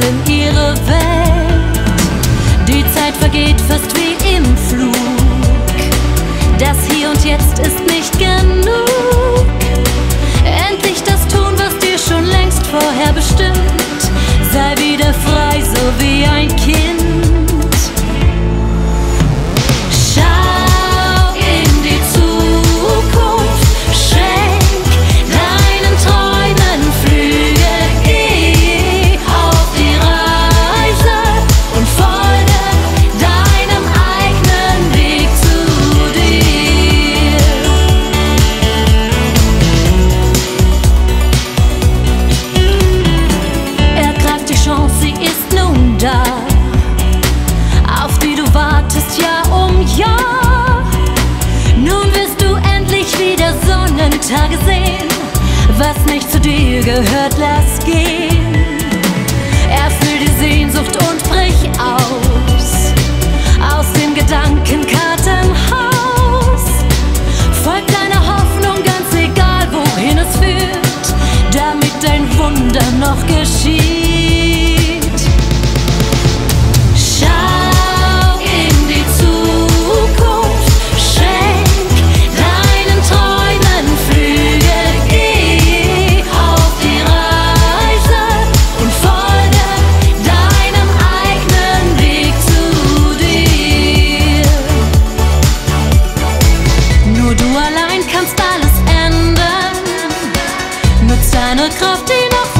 in ihre Welt. Die Zeit vergeht fast wie im Flug. Das Hier und Jetzt ist nicht genug. gehört, lass gehen. allein kannst alles ändern. Nutz deine Kraft, die noch